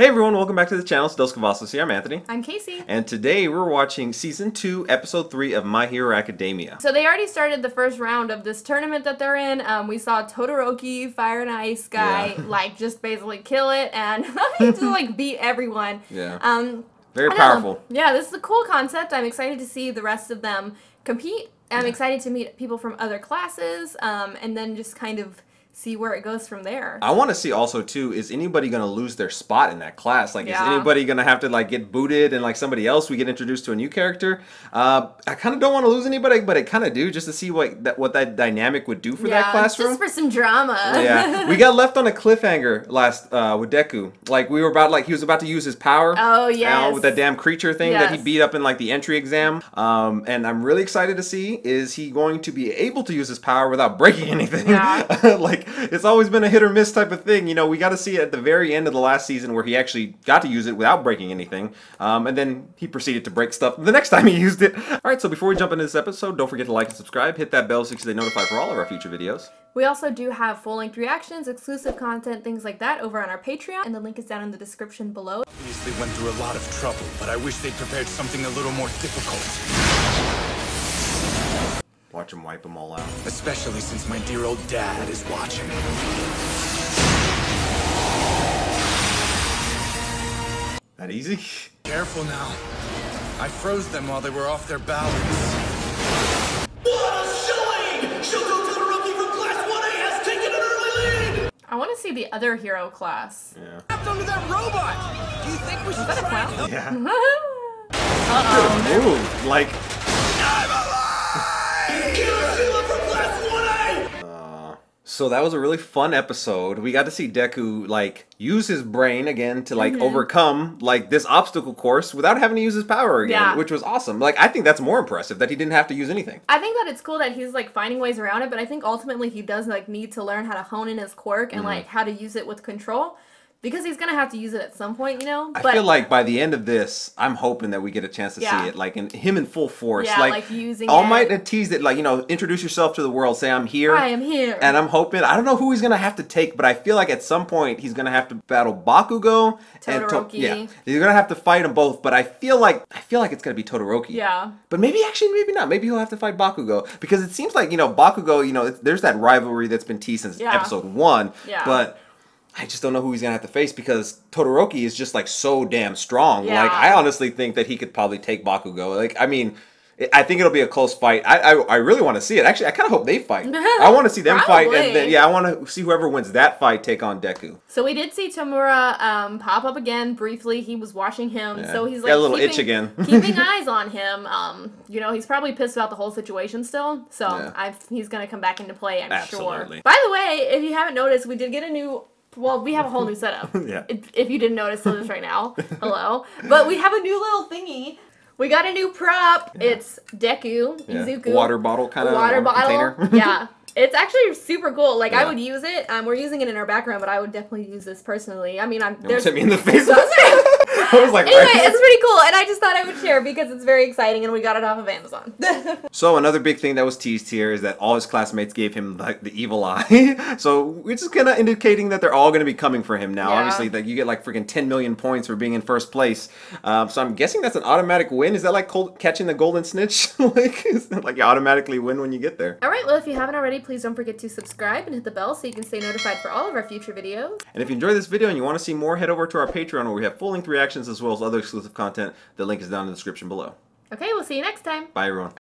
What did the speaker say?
Hey everyone, welcome back to the channel. It's Dos Cavazos here. I'm Anthony. I'm Kacee. And today we're watching season 2, episode 3 of My Hero Academia. So they already started the first round of this tournament that they're in. Um, we saw Todoroki, Fire and Ice guy, Yeah. like just basically kill it and just like beat everyone. Yeah. Um, Very I know. powerful. Yeah, this is a cool concept. I'm excited to see the rest of them compete. I'm excited to meet people from other classes, um, and then just kind of see where it goes from there. I want to see also too is anybody going to lose their spot in that class? Like Yeah. is anybody going to have to like get booted and like somebody else we get introduced to a new character? Uh, I kind of don't want to lose anybody, but I kind of do just to see what that what that dynamic would do for that classroom. just for some drama. yeah, we got left on a cliffhanger last uh, with Deku. Like we were about like he was about to use his power. Oh, uh, with that damn creature thing that he beat up in like the entry exam. Um, and I'm really excited to see is he going to be able to use his power without breaking anything? Yeah. like it's always been a hit or miss type of thing. You know, we got to see it at the very end of the last season where he actually got to use it without breaking anything. Um, and then he proceeded to break stuff the next time he used it. All right, so before we jump into this episode, don't forget to like and subscribe. Hit that bell so you can stay notified for all of our future videos. We also do have full length reactions, exclusive content, things like that over on our Patreon, and the link is down in the description below. Obviously went through a lot of trouble, but I wish they prepared something a little more difficult. Watch him wipe them all out. Especially since my dear old dad is watching. That easy? Careful now. I froze them while they were off their balance. What a showing! Shoto Todoroki from Class 1A has taken an early lead! I want to see the other hero class. Yeah. Trapped under that robot! Do you think we should Is that a clown? Yeah. Uh-oh. Move. Like, Uh, so that was a really fun episode. We got to see Deku like use his brain again to like mm-hmm. overcome like this obstacle course without having to use his power again, Yeah. which was awesome. Like I think that's more impressive that he didn't have to use anything. I think that it's cool that he's like finding ways around it, but I think ultimately he does like need to learn how to hone in his quirk and mm-hmm. like how to use it with control because he's gonna have to use it at some point, you know. I feel like by the end of this, I'm hoping that we get a chance to Yeah. see it, like in him in full force. Yeah, like, like, using All. Might had teased it, like you know, introduce yourself to the world, say I'm here. I am here. And I'm hoping I don't know who he's gonna have to take, but I feel like at some point he's gonna have to battle Bakugo and to- Todoroki. yeah, he's gonna have to fight them both. But I feel like I feel like it's gonna be Todoroki. yeah. But maybe actually maybe not. Maybe he'll have to fight Bakugo because it seems like you know Bakugo. You know, it's, there's that rivalry that's been teased since Yeah. episode one. Yeah. But I just don't know who he's gonna have to face because Todoroki is just like so damn strong. Yeah. Like I honestly think that he could probably take Bakugo. Like I mean. I- think it'll be a close fight. I I, I really want to see it. Actually, I kind of hope they fight. I want to see them fight, and then, yeah, I want to see whoever wins that fight take on Deku. So we did see Tomura um, pop up again briefly. He was watching him, Yeah. so he's Got like a little keeping, itch again. keeping eyes on him. Um, you know, he's probably pissed about the whole situation still. So Yeah. I've, he's gonna come back into play, I'm Absolutely. sure. By the way, if you haven't noticed, we did get a new. Well, we have a whole new setup. Yeah. If, if you didn't notice this right now, hello. But we have a new little thingy. We got a new prop. It's Deku, Yeah. Izuku. Water bottle kind of water bottle. container. yeah. It's actually super cool. Like I would use it. Um, we're using it in our background, but I would definitely use this personally. I mean, I'm there's hit me in the face. I was like, anyway, right. it's pretty cool, and I just thought I would share because it's very exciting, and we got it off of Amazon. So another big thing that was teased here is that all his classmates gave him like the evil eye. so we're just kind of indicating that they're all going to be coming for him now. Yeah. Obviously, that you get like freaking 10 million points for being in first place. Um, so I'm guessing that's an automatic win. Is that like col- catching the golden snitch? like, is that like you automatically win when you get there? All right, well, if you haven't already, please don't forget to subscribe and hit the bell so you can stay notified for all of our future videos. And if you enjoyed this video and you want to see more, head over to our Patreon where we have full length reactions as well as other exclusive content. The link is down in the description below. Okay, we'll see you next time. Bye everyone.